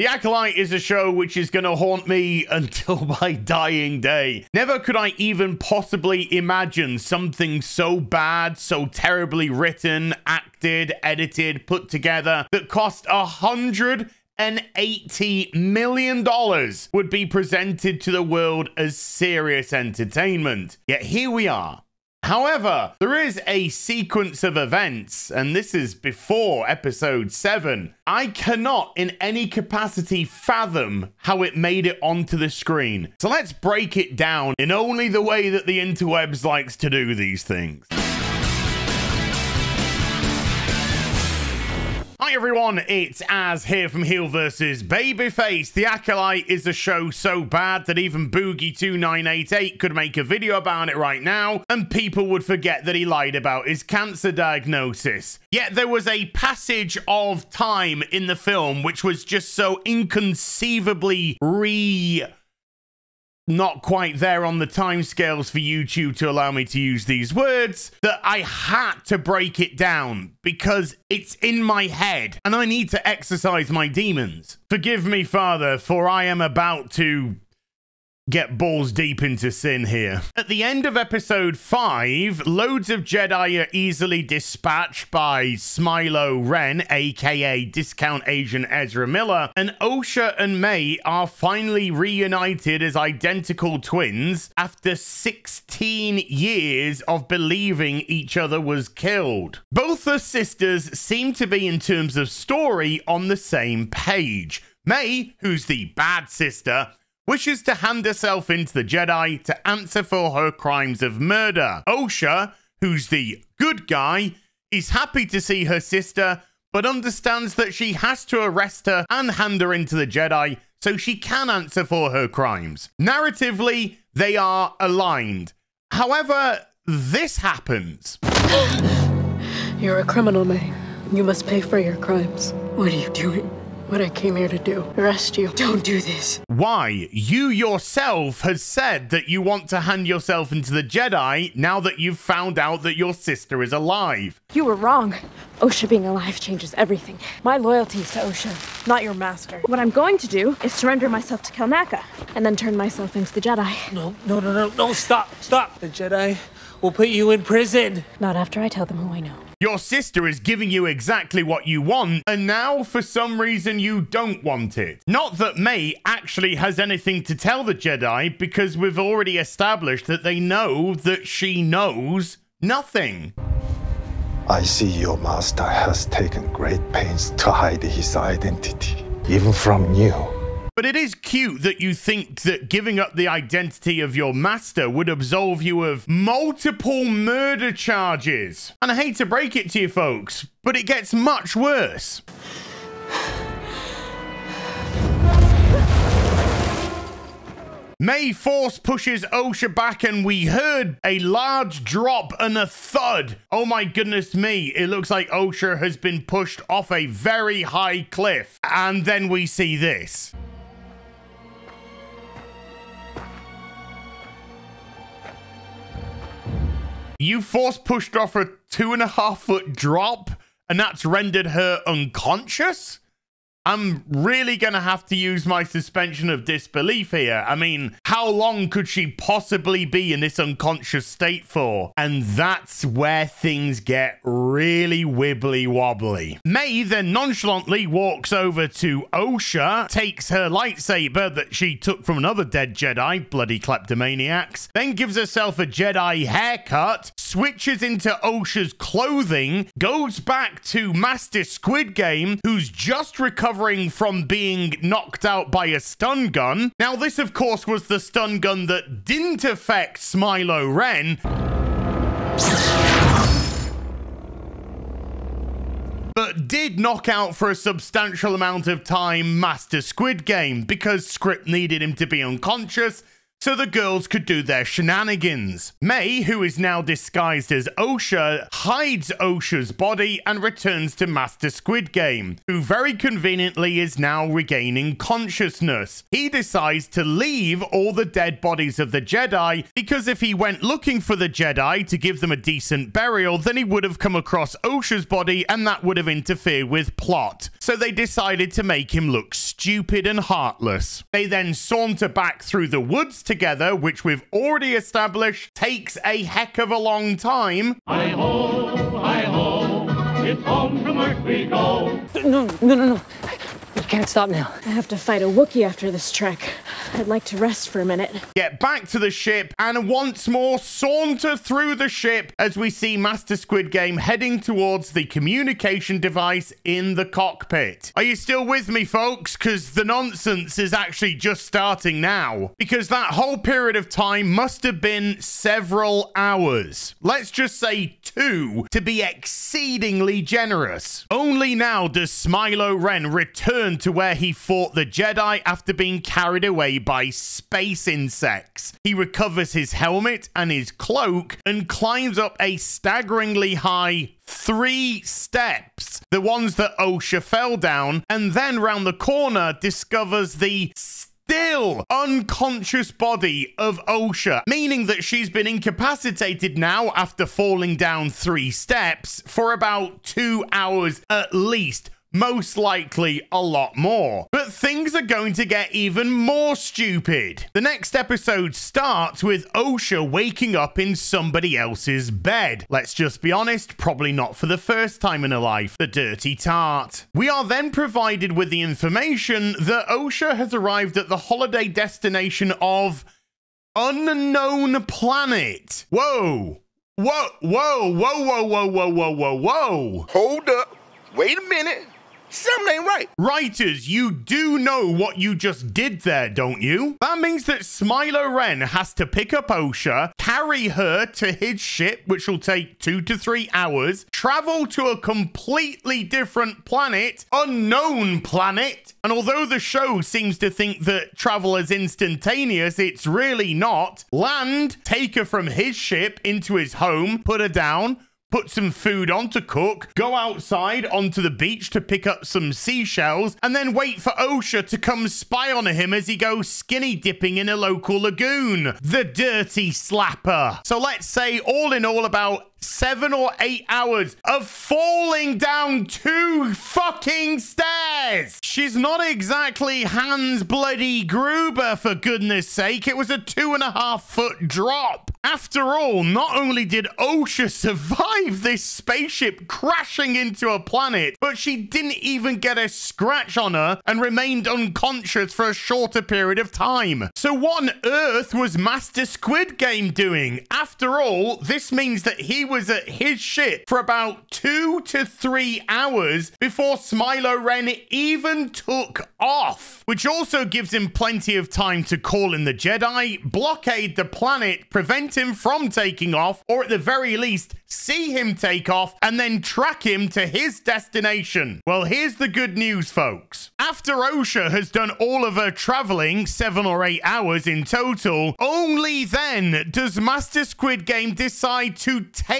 The Acolyte is a show which is going to haunt me until my dying day. Never could I even possibly imagine something so bad, so terribly written, acted, edited, put together that cost a hundred and $80 million would be presented to the world as serious entertainment. Yet here we are, However, there is a sequence of events, and this is before episode 7. I cannot in any capacity fathom how it made it onto the screen. So let's break it down in only the way that the interwebs likes to do these things. Hi everyone, it's Az here from Heel vs. Babyface. The Acolyte is a show so bad that even Boogie2988 could make a video about it right now, and people would forget that he lied about his cancer diagnosis. Yet there was a passage of time in the film which was just so inconceivably re not quite there on the timescales for YouTube to allow me to use these words that I had to break it down because it's in my head and I need to exercise my demons. Forgive me, Father, for I am about to get balls deep into sin here. At the end of episode 5, loads of Jedi are easily dispatched by Smilo Ren, aka Discount Agent Ezra Miller, and Osha and Mae are finally reunited as identical twins after 16 years of believing each other was killed. Both the sisters seem to be, in terms of story, on the same page. Mae, who's the bad sister, wishes to hand herself into the Jedi to answer for her crimes of murder. Osha, who's the good guy, is happy to see her sister, but understands that she has to arrest her and hand her into the Jedi so she can answer for her crimes. Narratively, they are aligned. However, this happens. You're a criminal, Mae. You must pay for your crimes. What are you doing? What I came here to do. Arrest you. Don't do this. Why? You yourself has said that you want to hand yourself into the Jedi now that you've found out that your sister is alive. You were wrong. Osha being alive changes everything. My loyalty is to Osha, not your master. What I'm going to do is surrender myself to Kelnacca, and then turn myself into the Jedi. No, no, no, no, no, stop, stop. The Jedi will put you in prison. Not after I tell them who I know. Your sister is giving you exactly what you want, and now for some reason you don't want it. Not that Mae actually has anything to tell the Jedi, because we've already established that they know that she knows nothing. I see your master has taken great pains to hide his identity, even from you. But it is cute that you think that giving up the identity of your master would absolve you of multiple murder charges. And I hate to break it to you folks, but it gets much worse. Mae Force pushes Osha back and we heard a large drop and a thud. Oh my goodness me. It looks like Osha has been pushed off a very high cliff. And then we see this. You force pushed off a two and a half foot drop, and that's rendered her unconscious? I'm really going to have to use my suspension of disbelief here. I mean, how long could she possibly be in this unconscious state for? And that's where things get really wibbly wobbly. Mae then nonchalantly walks over to Osha, takes her lightsaber that she took from another dead Jedi, bloody kleptomaniacs, then gives herself a Jedi haircut, switches into Osha's clothing, goes back to Master Squid Game, who's just recovering from being knocked out by a stun gun. Now, this, of course, was the stun gun that didn't affect Smilo Ren. but did knock out for a substantial amount of time Master Squid Game because script needed him to be unconscious, so the girls could do their shenanigans. Mae, who is now disguised as Osha, hides Osha's body and returns to Master Squid Game, who very conveniently is now regaining consciousness. He decides to leave all the dead bodies of the Jedi because if he went looking for the Jedi to give them a decent burial, then he would have come across Osha's body and that would have interfered with plot. So they decided to make him look stupid and heartless. They then saunter back through the woods together, which we've already established takes a heck of a long time. Hi ho, hi ho, it's home from work we go. No, no, no, no. You can't stop now. I have to fight a Wookiee after this trek. I'd like to rest for a minute. Get back to the ship and once more saunter through the ship as we see Master Squid Game heading towards the communication device in the cockpit. Are you still with me, folks? Because the nonsense is actually just starting now. Because that whole period of time must have been several hours. Let's just say two to be exceedingly generous. Only now does Smilo Ren return to where he fought the Jedi after being carried away by space insects. He recovers his helmet and his cloak and climbs up a staggeringly high three steps, the ones that Osha fell down, and then round the corner discovers the still unconscious body of Osha, meaning that she's been incapacitated now after falling down three steps for about two hours at least most likely a lot more. But things are going to get even more stupid. The next episode starts with Osha waking up in somebody else's bed. Let's just be honest, probably not for the first time in her life, the dirty tart. We are then provided with the information that Osha has arrived at the holiday destination of unknown planet. Whoa. Whoa, whoa, whoa, whoa, whoa, whoa, whoa, whoa. Hold up. Wait a minute. Something ain't right. Writers, you do know what you just did there, don't you? That means that Smilo Ren has to pick up Osha, carry her to his ship, which will take two to three hours, travel to a completely different planet, unknown planet. And although the show seems to think that travel is instantaneous, it's really not. Land, take her from his ship into his home, put her down, put some food on to cook, go outside onto the beach to pick up some seashells, and then wait for Osha to come spy on him as he goes skinny dipping in a local lagoon. The dirty slapper. So let's say all in all about seven or eight hours of falling down two fucking stairs. She's not exactly Hans Bloody Gruber, for goodness sake. It was a two and a half foot drop. After all, not only did Osha survive this spaceship crashing into a planet, but she didn't even get a scratch on her and remained unconscious for a shorter period of time. So what on earth was Master Squid Game doing? After all, this means that he was at his ship for about two to three hours before Smilo Ren even took off, which also gives him plenty of time to call in the Jedi, blockade the planet, prevent him from taking off, or at the very least, see him take off and then track him to his destination. Well, here's the good news, folks. After Osha has done all of her traveling, seven or eight hours in total, only then does Master Squid Game decide to take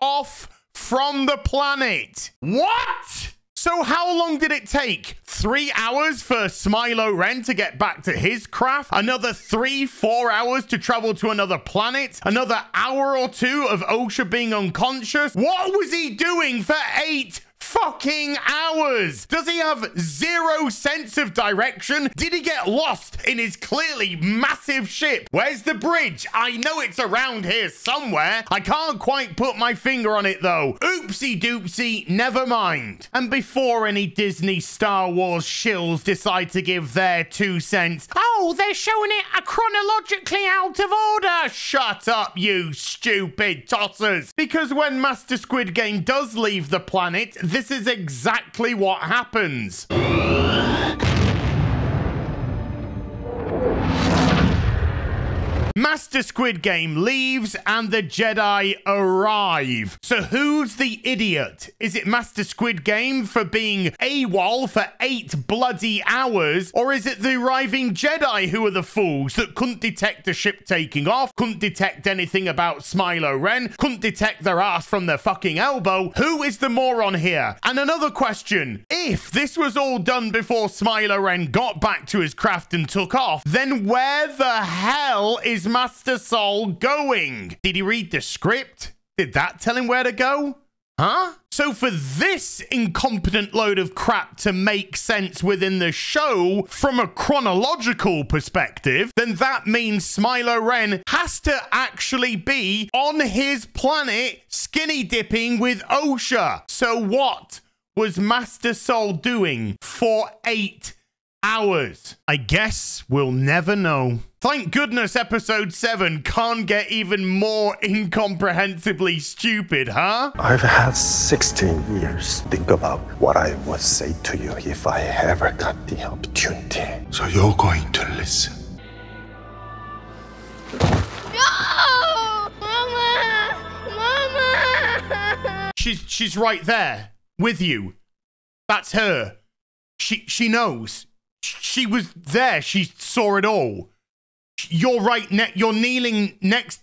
off from the planet. What? So how long did it take? Three hours for Smilo Ren to get back to his craft? Another three, four hours to travel to another planet? Another hour or two of Osha being unconscious? What was he doing for eight fucking hours. Does he have zero sense of direction? Did he get lost in his clearly massive ship? Where's the bridge? I know it's around here somewhere. I can't quite put my finger on it though. Oopsie doopsie, never mind. And before any Disney Star Wars shills decide to give their two cents, oh, they're showing it chronologically out of order. Shut up, you stupid tossers. Because when Master Squid Game does leave the planet, this is exactly what happens. Master Squid Game leaves and the Jedi arrive. So who's the idiot? Is it Master Squid Game for being AWOL for eight bloody hours? Or is it the arriving Jedi who are the fools that couldn't detect the ship taking off, couldn't detect anything about Smilo Ren, couldn't detect their ass from their fucking elbow? Who is the moron here? And another question. If this was all done before Smilo Ren got back to his craft and took off, then where the hell is Master Sol going? Did he read the script? Did that tell him where to go? Huh? So for this incompetent load of crap to make sense within the show from a chronological perspective, then that means Smilo Ren has to actually be on his planet skinny dipping with OSHA. So what was Master Sol doing for eight hours? I guess we'll never know. Thank goodness episode 7 can't get even more incomprehensibly stupid, huh? I've had 16 years. Think about what I would say to you if I ever got the opportunity. So you're going to listen. No! Mama! Mama! She's she's right there with you. That's her. She she knows. She was there. She saw it all. You're right. Ne- you're kneeling next